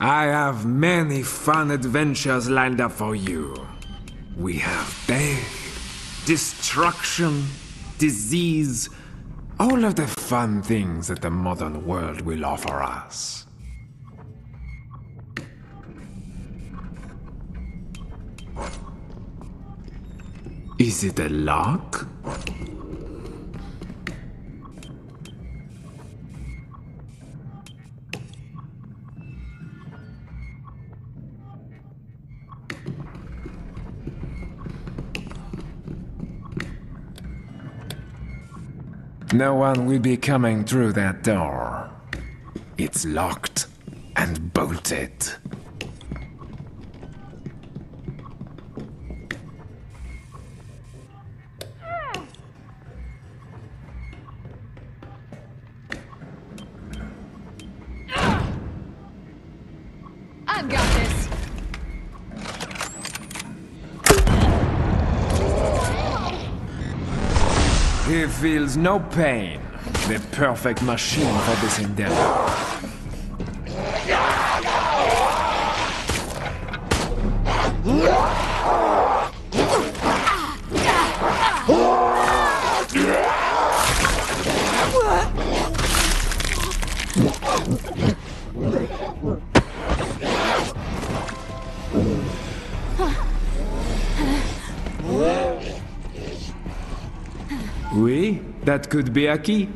I have many fun adventures lined up for you. We have death, destruction, disease, all of the fun things that the modern world will offer us. Is it a lock? No one will be coming through that door. It's locked and bolted. I've got this. He feels no pain. The perfect machine for this endeavor. That could be a key.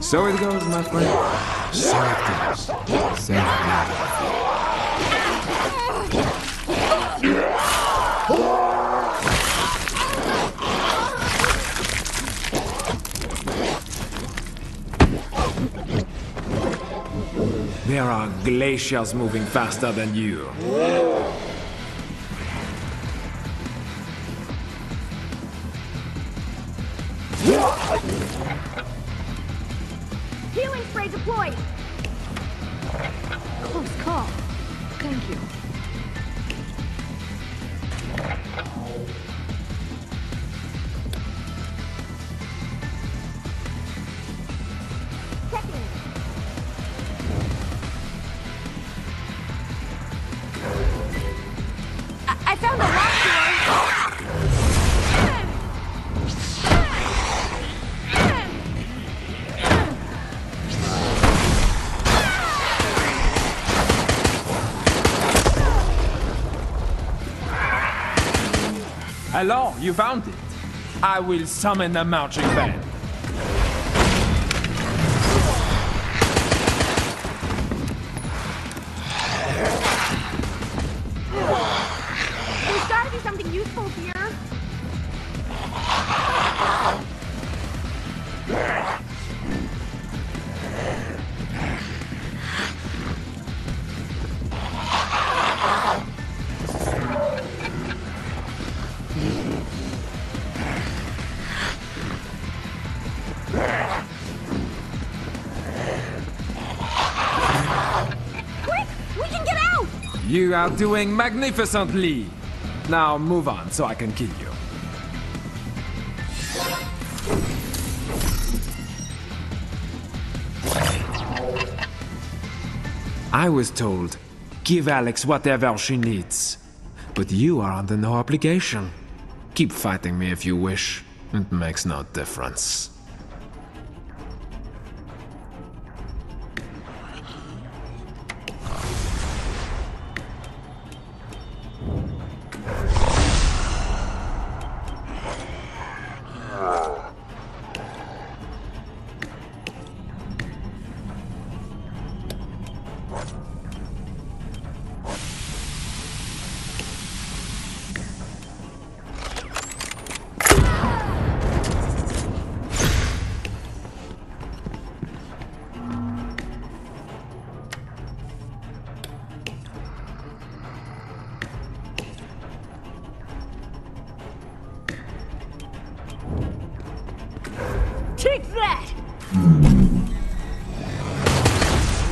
So it goes, my friend. There are glaciers moving faster than you. Healing spray deployed. Close call. Thank you. Hello, you found it. I will summon the marching band. You are doing magnificently. Now move on so I can kill you. I was told, give Alex whatever she needs. But you are under no obligation. Keep fighting me if you wish. It makes no difference. Take that!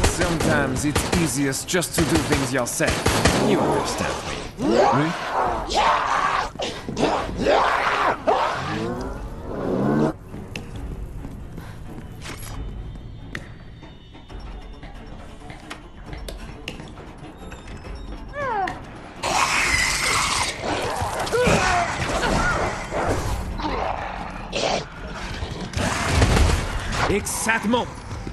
Sometimes it's easiest just to do things yourself. You understand me. Hmm? Excitement,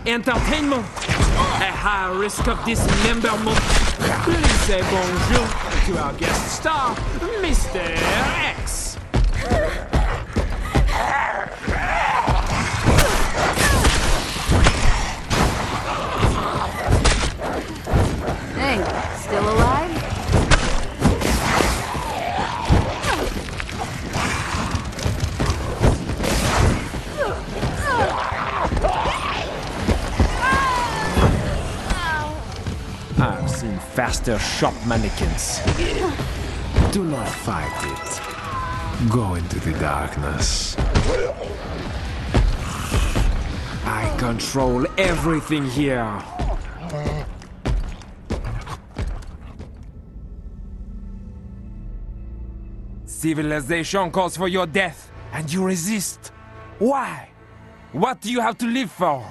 entertainment, a high risk of dismemberment. Please say bonjour to our guest star, Mr. X. faster shop mannequins. Do not fight it. Go into the darkness. I control everything here. Civilization calls for your death, and you resist. Why? What do you have to live for?